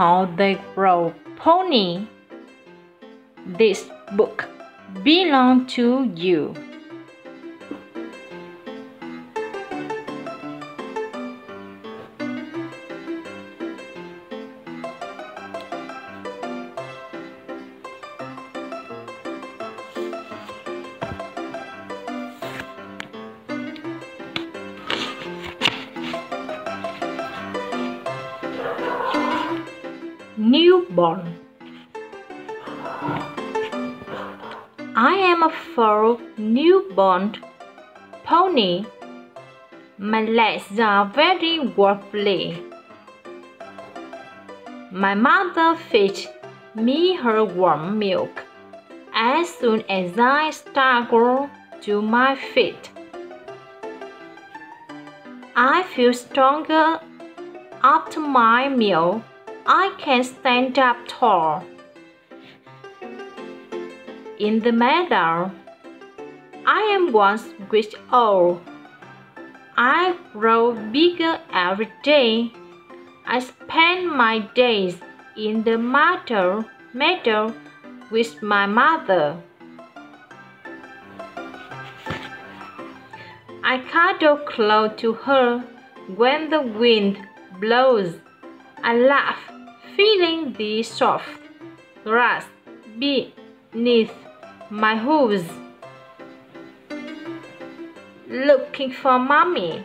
how they grow pony. This book belongs to you. Newborn I am a full newborn pony. My legs are very wobbly. My mother feeds me her warm milk as soon as I stagger to my feet. I feel stronger after my meal I can stand up tall. In the meadow, I am once with old. I grow bigger every day. I spend my days in the meadow, meadow with my mother. I cuddle close to her when the wind blows. I laugh feeling the soft grass beneath my hooves. Looking for mommy.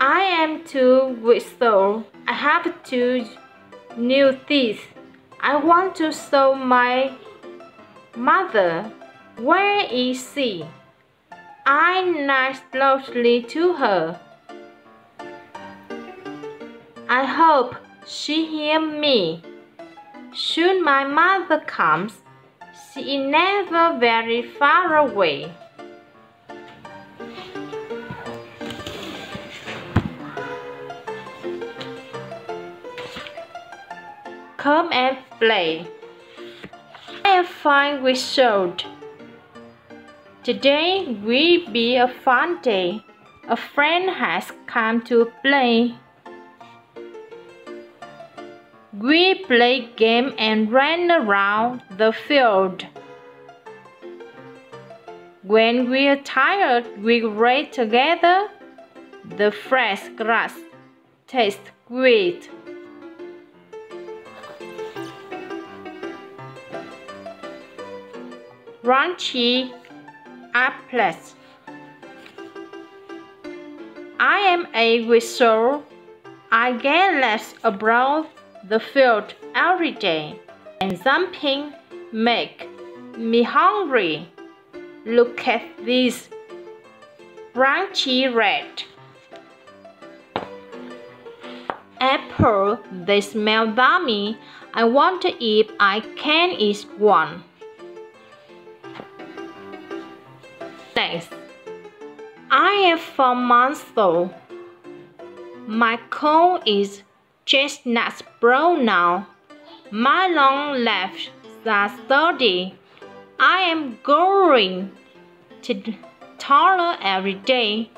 I am too whistle. I have two new teeth. I want to show my mother. Where is she? I nod closely to her. I hope she hear me. Soon my mother comes. She is never very far away. Come and play. I am fine with sold. Today will be a fun day. A friend has come to play. We play game and ran around the field. When we're tired, we read together. The fresh grass tastes great. Raunchy apples. I am a whistle. I get less abroad the field every day, and something make me hungry. Look at this branchy red. Apple, they smell yummy. I wonder if I can eat one. Thanks. I am four months Monster. My cone is chestnuts brown now. My long legs are sturdy. I am growing taller every day.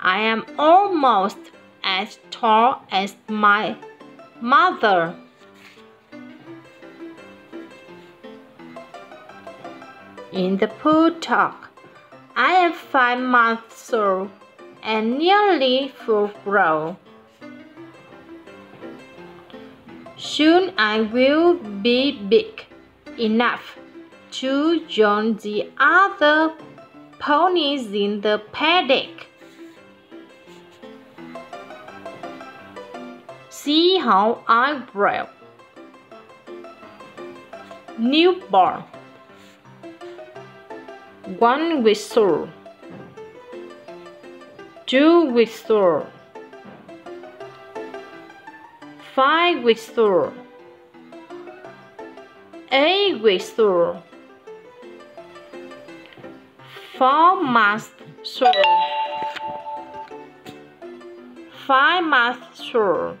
I am almost as tall as my mother. In the paddock, I am five months old and nearly full grown. Soon I will be big enough to join the other ponies in the paddock. See how I grow. Newborn. One whistle. Two whistle five whistle, eight whistle, four. Must soar, five must soar.